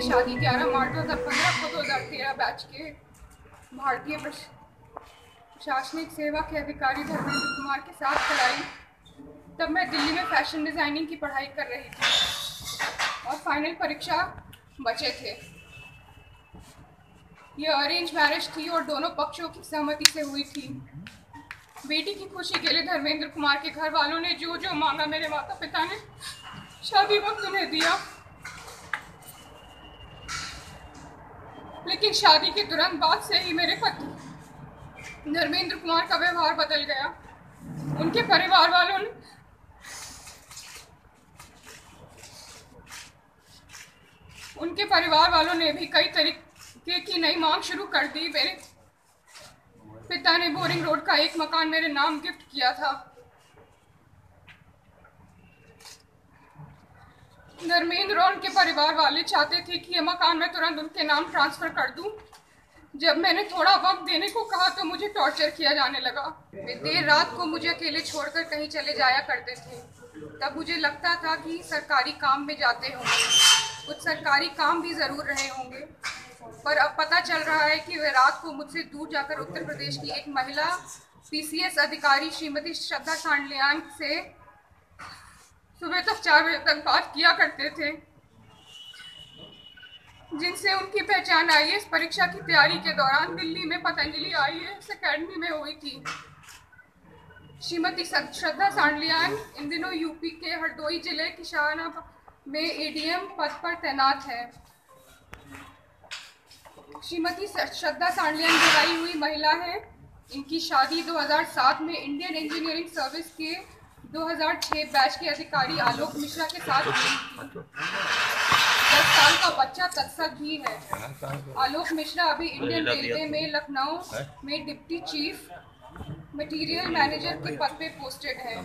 मेरी शादी 11 मार्च 2015 को 2013 बैच के भारतीय प्रशासनिक सेवा के अधिकारी धर्मेंद्र कुमार के साथ कराई तब मैं दिल्ली में फ़ैशन डिज़ाइनिंग की पढ़ाई कर रही थी और फाइनल परीक्षा बचे थे। यह अरेंज मैरिज थी और दोनों पक्षों की सहमति से हुई थी। बेटी की खुशी के लिए धर्मेंद्र कुमार के घर वालों ने जो जो मांगा मेरे माता पिता ने, शादी वक्त उन्हें दिया। लेकिन शादी के तुरंत बाद से ही मेरे पति धर्मेंद्र कुमार का व्यवहार बदल गया। उनके परिवार वालों ने उनके परिवार वालों ने भी कई तरीके की नई मांग शुरू कर दी। मेरे पिता ने बोरिंग रोड का एक मकान मेरे नाम गिफ्ट किया था। धर्मेंद्र और उनके परिवार वाले चाहते थे कि ये मकान मैं तुरंत उनके नाम ट्रांसफ़र कर दूँ। जब मैंने थोड़ा वक्त देने को कहा तो मुझे टॉर्चर किया जाने लगा। वे देर रात को मुझे अकेले छोड़कर कहीं चले जाया करते थे। तब मुझे लगता था कि सरकारी काम में जाते होंगे। कुछ सरकारी काम भी ज़रूर रहे होंगे। पर अब पता चल रहा है कि वे रात को मुझसे दूर जाकर उत्तर प्रदेश की एक महिला पीसीएस अधिकारी श्रीमती श्रद्धा सांडलियान से सुबह तक चार बजे तक बात किया करते थे। जिनसे उनकी पहचान आई एस परीक्षा की तैयारी के दौरान दिल्ली में पतंजलि आई एस अकेडमी में हुई थी। श्रीमती श्रद्धा सांडलियान, इन दिनों यूपी के हरदोई ज़िले की शाहना में एडीएम पद पर तैनात है। श्रीमती श्रद्धा सांडलियान जलाई हुई, महिला है। इनकी शादी 2007 में इंडियन इंजीनियरिंग सर्विस के 2006 बैच के अधिकारी आलोक मिश्रा के साथ हुई थी दस साल का बच्चा तत्सक भी है। आलोक मिश्रा अभी इंडियन रेलवे में लखनऊ में डिप्टी चीफ मटेरियल मैनेजर के पद पे पोस्टेड है।